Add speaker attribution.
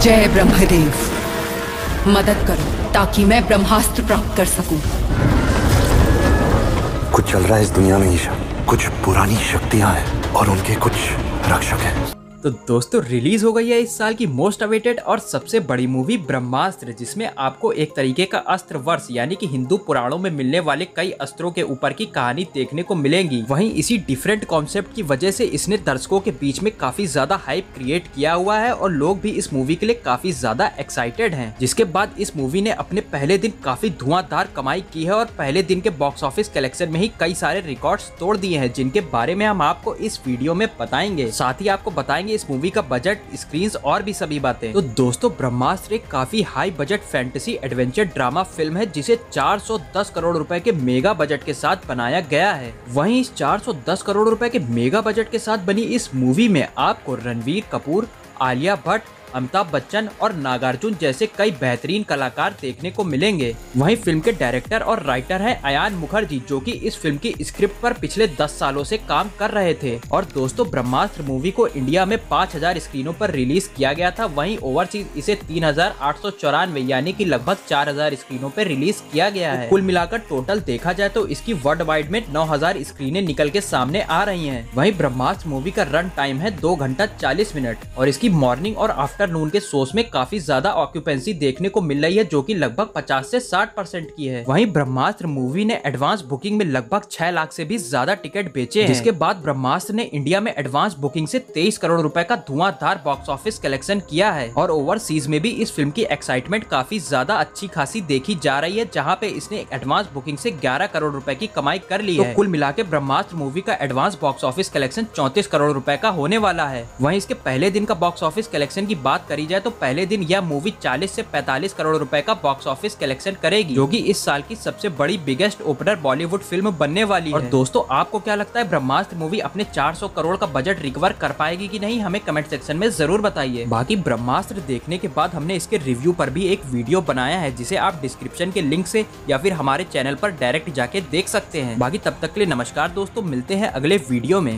Speaker 1: जय ब्रह्मदेव। मदद करो, ताकि मैं ब्रह्मास्त्र प्राप्त कर सकूँ।
Speaker 2: कुछ चल रहा है इस दुनिया में, ईशा। कुछ पुरानी शक्तियाँ हैं, और उनके कुछ रक्षक हैं।
Speaker 3: तो दोस्तों, रिलीज़ हो गई है इस साल की मोस्ट अवेटेड और सबसे बड़ी मूवी ब्रह्मास्त्र, जिसमें आपको एक तरीके का अस्त्र वर्ष यानी कि हिंदू पुराणों में मिलने वाले कई अस्त्रों के ऊपर की कहानी देखने को मिलेंगी। वहीं इसी डिफरेंट कॉन्सेप्ट की वजह से इसने दर्शकों के बीच में काफ़ी ज़्यादा हाइप क्रिएट किया हुआ है और लोग भी इस मूवी के लिए काफ़ी ज़्यादा एक्साइटेड है। जिसके बाद इस मूवी ने अपने पहले दिन काफ़ी धुआंधार कमाई की है और पहले दिन के बॉक्स ऑफ़िस कलेक्शन में ही कई सारे रिकॉर्ड तोड़ दिए हैं, जिनके बारे में हम आपको इस वीडियो में बताएँगे। साथ ही आपको बताएँगे बताएँगे इस मूवी का बजट स्क्रीन और भी सभी बातें। तो दोस्तों, ब्रह्मास्त्र एक काफ़ी high budget fantasy adventure drama film है, जिसे 410 करोड़ रुपए के मेगा बजट के साथ बनाया गया है। वहीं इस 410 करोड़ रुपए के मेगा बजट के साथ बनी इस मूवी में आपको रणवीर कपूर, आलिया भट्ट अमिताभ बच्चन और नागार्जुन जैसे कई बेहतरीन कलाकार देखने को मिलेंगे। वहीं फ़िल्म के डायरेक्टर और राइटर हैं अयान मुखर्जी, जो कि इस फ़िल्म की स्क्रिप्ट पर पिछले 10 सालों से काम कर रहे थे। और दोस्तों, ब्रह्मास्त्र मूवी को इंडिया में 5000 स्क्रीनों पर रिलीज़ किया गया था। वहीं ओवरसीज इसे तीन हज़ार आठ सौ चौरानवे, यानी कि लगभग 4000 स्क्रीनों पर रिलीज़ किया गया है। कुल मिलाकर टोटल देखा जाए तो इसकी वर्ल्ड वाइड में नौ स्क्रीने निकल के सामने आ रही है। वही ब्रह्मास्त्र मूवी का रन टाइम है दो घंटा चालीस मिनट, और इसकी मॉर्निंग और आफ्टर आफ्टरनून के शोज़ में काफ़ी ज़्यादा ऑक्यूपेंसी देखने को मिल रही है जो कि लगभग 50 से 60 परसेंट की है। वहीं ब्रह्मास्त्र मूवी ने एडवांस बुकिंग में लगभग 6 लाख से भी ज़्यादा टिकट बेचे हैं। जिसके बाद ब्रह्मास्त्र ने इंडिया में एडवांस बुकिंग से 23 करोड़ रुपए का धुआंधार बॉक्स ऑफ़िस कलेक्शन किया है और ओवरसीज में भी इस फ़िल्म की एक्साइटमेंट काफ़ी ज़्यादा अच्छी खासी देखी जा रही है जहाँ पे इसने एडवांस बुकिंग से 11 करोड़ रुपए की कमाई कर ली तो है। कुल मिला के ब्रह्मास्त्र मूवी का एडवांस बॉक्स ऑफ़िस कलेक्शन चौतीस करोड़ रुपए का होने वाला है। वहीं इसके पहले दिन का बॉक्स ऑफ़िस कलेक्शन की बात करी जाए तो पहले दिन यह मूवी 40 से 45 करोड़ रुपए का बॉक्स ऑफ़िस कलेक्शन करेगी जो कि इस साल की सबसे बड़ी बिगेस्ट ओपनर बॉलीवुड फ़िल्म बनने वाली और है। दोस्तों आपको क्या लगता है ब्रह्मास्त्र मूवी अपने 400 करोड़ का बजट रिकवर कर पाएगी की नहीं? हमें कमेंट सेक्शन में ज़रूर बताइए। बाकी ब्रह्मास्त्र देखने के बाद हमने इसके रिव्यू पर भी एक वीडियो बनाया है जिसे आप डिस्क्रिप्शन के लिंक से या फिर हमारे चैनल पर डायरेक्ट जाके देख सकते हैं। बाकी तब तक के लिए नमस्कार दोस्तों मिलते हैं अगले वीडियो में।